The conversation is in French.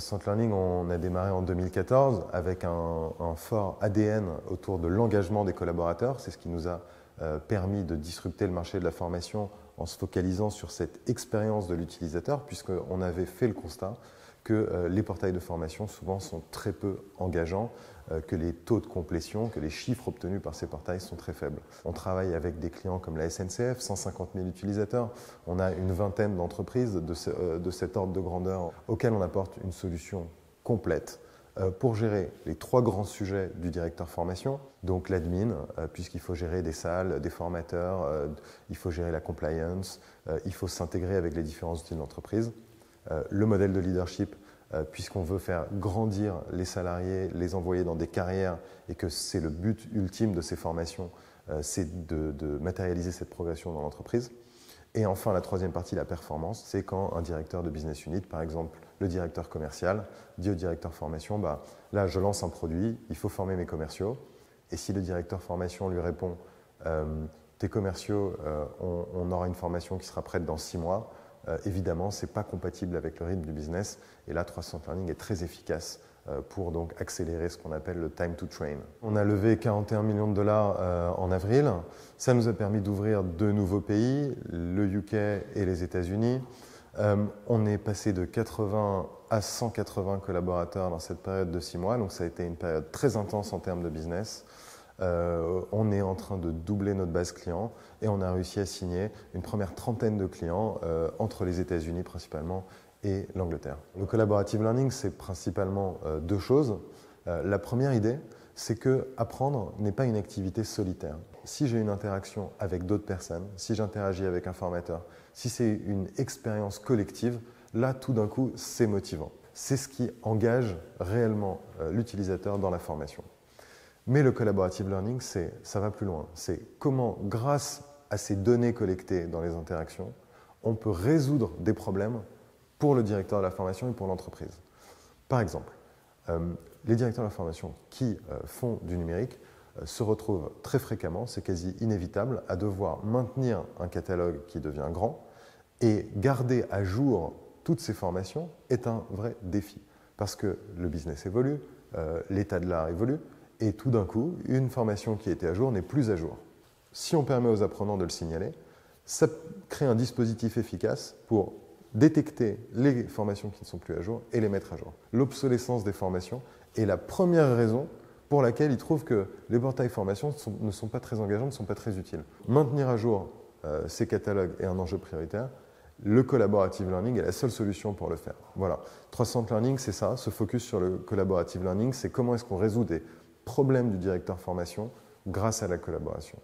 360 Learning, on a démarré en 2014 avec un, fort ADN autour de l'engagement des collaborateurs. C'est ce qui nous a euh, permis de disrupter le marché de la formation en se focalisant sur cette expérience de l'utilisateur, puisqu'on avait fait le constat que euh, les portails de formation souvent sont très peu engageants, euh, que les taux de complétion, que les chiffres obtenus par ces portails sont très faibles. On travaille avec des clients comme la SNCF, 150 000 utilisateurs. On a une vingtaine d'entreprises de, euh, de, cet ordre de grandeur auxquelles on apporte une solution complète pour gérer les trois grands sujets du directeur formation, donc l'admin, puisqu'il faut gérer des salles, des formateurs, il faut gérer la compliance, il faut s'intégrer avec les différents outils de l'entreprise, euh, le modèle de leadership, euh, puisqu'on veut faire grandir les salariés, les envoyer dans des carrières, et que c'est le but ultime de ces formations, euh, c'est de, matérialiser cette progression dans l'entreprise. Et enfin, la troisième partie, la performance, c'est quand un directeur de business unit, par exemple le directeur commercial, dit au directeur formation, bah, là je lance un produit, il faut former mes commerciaux. Et si le directeur formation lui répond, tes commerciaux, on, aura une formation qui sera prête dans six mois, euh, évidemment, ce n'est pas compatible avec le rythme du business. Et là, 300 Learning est très efficace euh, pour donc accélérer ce qu'on appelle le time to train. On a levé 41 millions de dollars euh, en avril. Ça nous a permis d'ouvrir deux nouveaux pays, le UK et les États-Unis. on est passé de 80 à 180 collaborateurs dans cette période de six mois, donc ça a été une période très intense en termes de business. Euh, on est en train de doubler notre base client et on a réussi à signer une première trentaine de clients euh, entre les États-Unis principalement et l'Angleterre. Le collaborative learning, c'est principalement euh, deux choses. la première idée, c'est que apprendre n'est pas une activité solitaire. Si j'ai une interaction avec d'autres personnes, si j'interagis avec un formateur, si c'est une expérience collective, là tout d'un coup c'est motivant. C'est ce qui engage réellement l'utilisateur dans la formation. Mais le collaborative learning, ça va plus loin. C'est comment, grâce à ces données collectées dans les interactions, on peut résoudre des problèmes pour le directeur de la formation et pour l'entreprise. Par exemple, euh, les directeurs de la formation qui euh, font du numérique euh, se retrouvent très fréquemment, c'est quasi inévitable, à devoir maintenir un catalogue qui devient grand et garder à jour toutes ces formations est un vrai défi parce que le business évolue, l'état de l'art évolue, et tout d'un coup, une formation qui était à jour n'est plus à jour. Si on permet aux apprenants de le signaler, ça crée un dispositif efficace pour détecter les formations qui ne sont plus à jour et les mettre à jour. L'obsolescence des formations est la première raison pour laquelle ils trouvent que les portails formations ne sont pas très engageants, ne sont pas très utiles. Maintenir à jour euh, ces catalogues est un enjeu prioritaire. Le collaborative learning est la seule solution pour le faire. Voilà. 300 Learning, c'est ça, ce focus sur le collaborative learning, c'est comment est-ce qu'on résout des problème du directeur formation grâce à la collaboration.